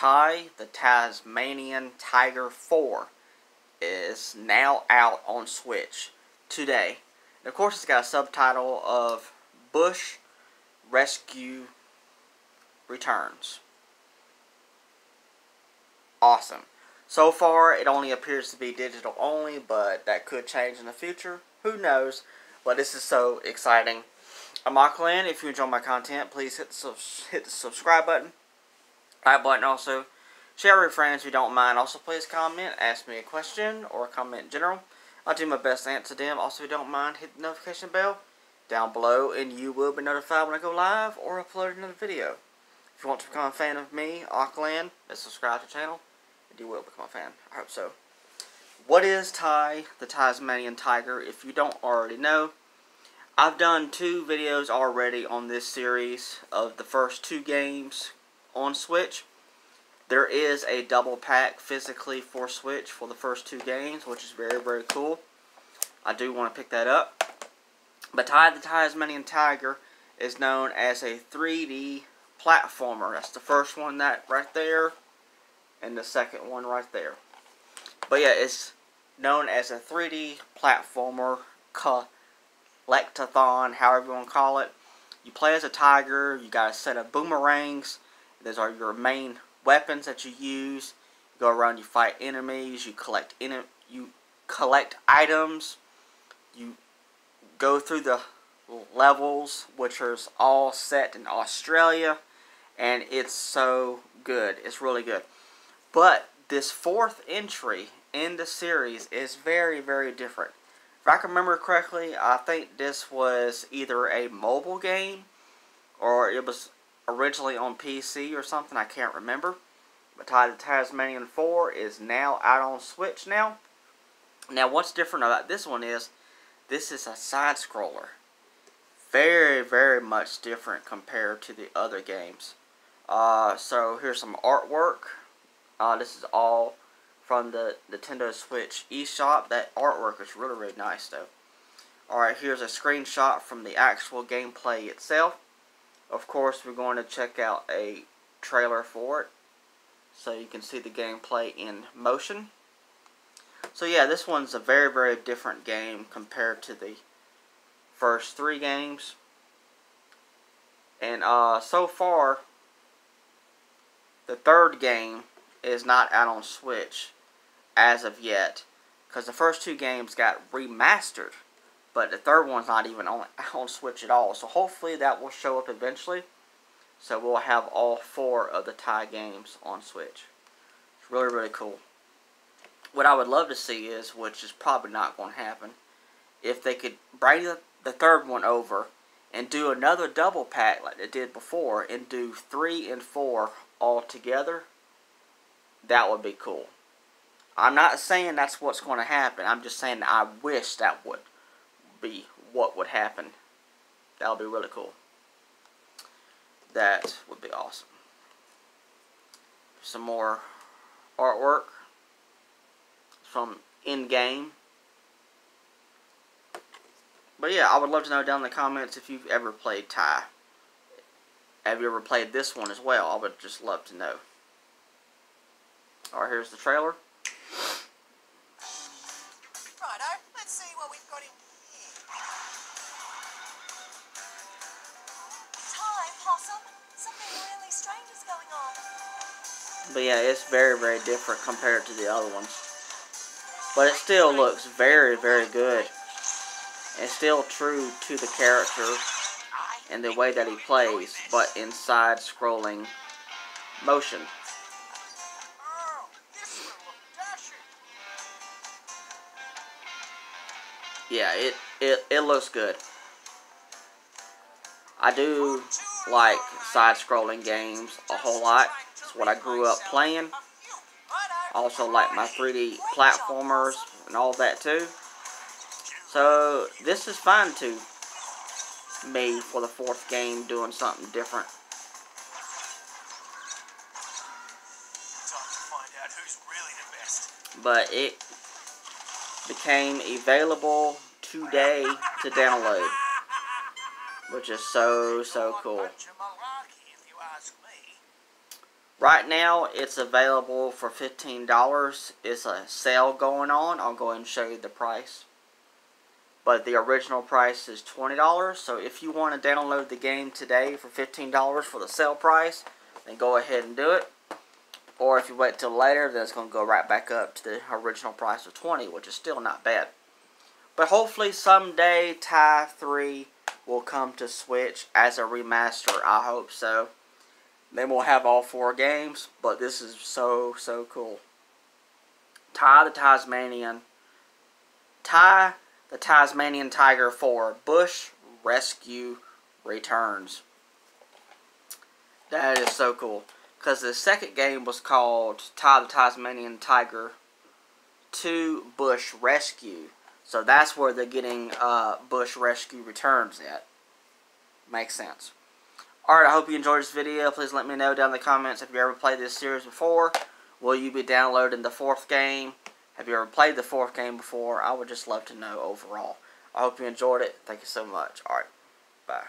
Ty, the Tasmanian Tiger 4 is now out on Switch today. And of course, it's got a subtitle of Bush Rescue Returns. Awesome. So far, it only appears to be digital only, but that could change in the future. Who knows? But this is so exciting. I'm Aqland. If you enjoy my content, please hit the, hit the subscribe button, like button also. Share with friends you don't mind. Also, please comment, ask me a question, or comment in general. I'll do my best to answer them. Also, if you don't mind, hit the notification bell down below, and you will be notified when I go live or upload another video. If you want to become a fan of me, Aqland, then subscribe to the channel, and you will become a fan. I hope so. What is Ty, the Tasmanian Tiger? If you don't already know, I've done two videos already on this series of the first two games on Switch. There is a double pack physically for Switch for the first two games, which is very, very cool. I do want to pick that up. But Ty the Tasmanian Tiger is known as a 3D platformer. That's the first one that right there, and the second one right there. But yeah, it's known as a 3D platformer collectathon, however you want to call it. You play as a tiger, you got a set of boomerangs, those are your main weapons that you use. You go around, you fight enemies, you collect in you collect items, you go through the levels, which are all set in Australia, and it's so good. It's really good. But this fourth entry in the series is very, very different. If I can remember correctly, I think this was either a mobile game or it was originally on PC or something. I can't remember. But Ty the Tasmanian 4 is now out on Switch now. Now, what's different about this one is this is a side scroller. Very, very much different compared to the other games. Uh, so, here's some artwork. Uh, this is all from the Nintendo Switch eShop. That artwork is really, really nice, though. Alright, here's a screenshot from the actual gameplay itself. Of course, we're going to check out a trailer for it so you can see the gameplay in motion. So yeah, this one's a very, very different game compared to the first three games. And uh, so far, the third game is not out on Switch as of yet. Because the first two games got remastered. But the third one's not even on, on Switch at all. So hopefully that will show up eventually. So we'll have all four of the Ty games on Switch. It's really, really cool. What I would love to see is, which is probably not going to happen, if they could bring the, the third one over and do another double pack like they did before and do three and four all together, that would be cool. I'm not saying that's what's going to happen. I'm just saying I wish that would be what would happen. That would be really cool. That would be awesome. Some more artwork from in-game. But yeah, I would love to know down in the comments if you've ever played Ty. Have you ever played this one as well? I would just love to know. Alright, here's the trailer. But yeah, it's very, very different compared to the other ones. But it still looks very, very good. And still true to the character and the way that he plays, but in side-scrolling motion. Yeah, it, it, it looks good. I do like side-scrolling games a whole lot. It's what I grew up playing. Also like my 3D platformers and all that too. So this is fun to me for the fourth game doing something different. But it became available today to download. Which is so, so cool. Right now, it's available for $15. It's a sale going on. I'll go ahead and show you the price. But the original price is $20. So if you want to download the game today for $15 for the sale price, then go ahead and do it. Or if you wait till later, then it's going to go right back up to the original price of 20 which is still not bad. But hopefully someday Ty 3 will come to Switch as a remaster. I hope so. Then we'll have all four games, but this is so, so cool. Ty the Tasmanian. Ty the Tasmanian Tiger 4. Bush Rescue Returns. That is so cool. Because the second game was called Ty the Tasmanian Tiger 2 Bush Rescue. So that's where they're getting uh, Bush Rescue Returns at. Makes sense. Alright, I hope you enjoyed this video. Please let me know down in the comments if you ever played this series before. Will you be downloading the fourth game? Have you ever played the fourth game before? I would just love to know overall. I hope you enjoyed it. Thank you so much. Alright, bye.